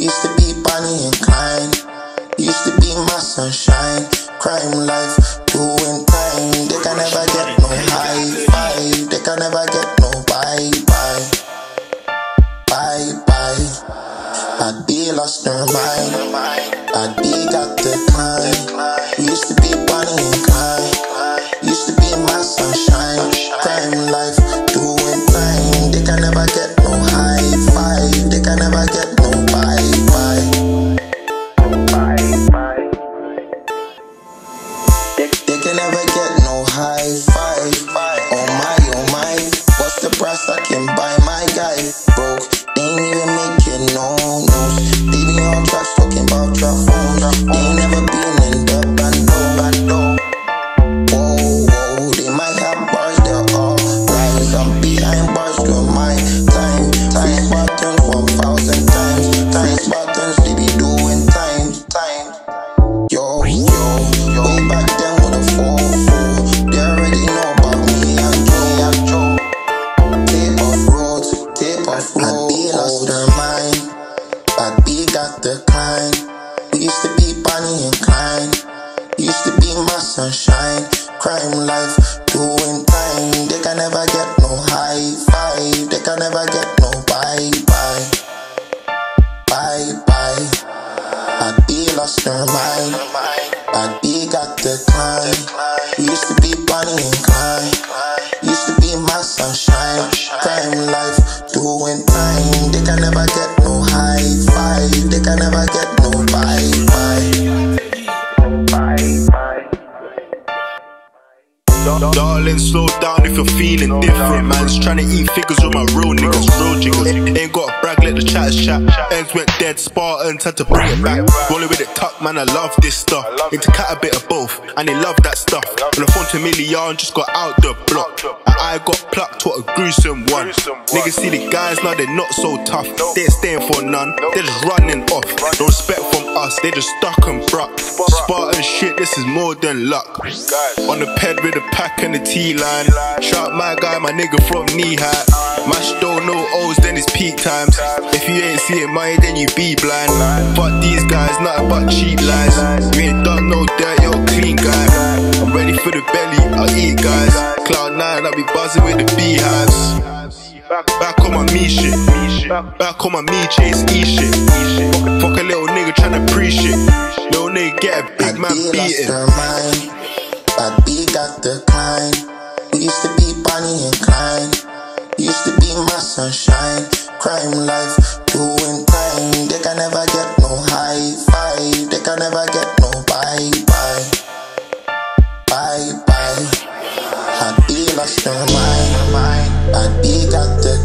used to be Bonnie and Clyde. Used to be my sunshine. Crime life, doing time. I'd be lost her mind. I'd be got the kind. To and Clyde. Used to be my sunshine. Crime life, doing time. They can never get no high five. They can never get no bye bye. Bye bye. I'd be lost her mind. I'd be got the kind. Used to be Bonnie and Clyde. Used to be my sunshine. Crime life, doing time. They can never get no high five. Darling, slow down if you're feeling different. Man's trying to eat figures with my real niggas, real jiggers. Ain't got a brag, let the chat chat. Ends went dead, Spartans had to bring it back. Rolling with it tuck, man, I love this stuff. Into cat a bit of both, and they love that stuff. On the phone to Million, just got out the block. I got plucked, what a gruesome one. Niggas see the guys now, they're not so tough. They ain't staying for none, they're just running off. No respect from us, they just stuck and bruck. Spartan shit, this is more than luck. On the ped with the pack and the T line. Shout my guy, my nigga from knee high. Mash don't know O's, then it's peak times. If you ain't seeing money, then you be blind. Fuck these guys, nothing but cheap lies. You ain't done no dirt, you're a clean guy. I'm ready for the belly, I'll eat guys. Cloud nine, I'll be buzzing with the beehives. Back, back on my me shit. Back on my me chase E shit. Fuck, fuck a little nigga tryna pre shit. Little nigga get a big man be lost beating. mind. I'd be got the kind. We used to be Bonnie and Clyde. Used to be my sunshine. Crime life, doing time. They can never get no high five. They can never get Lost her mind. I'd be got the.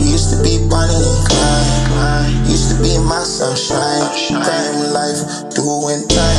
We used to be Bonnie and Clyde. Used to be my sunshine. Crime life, doing time.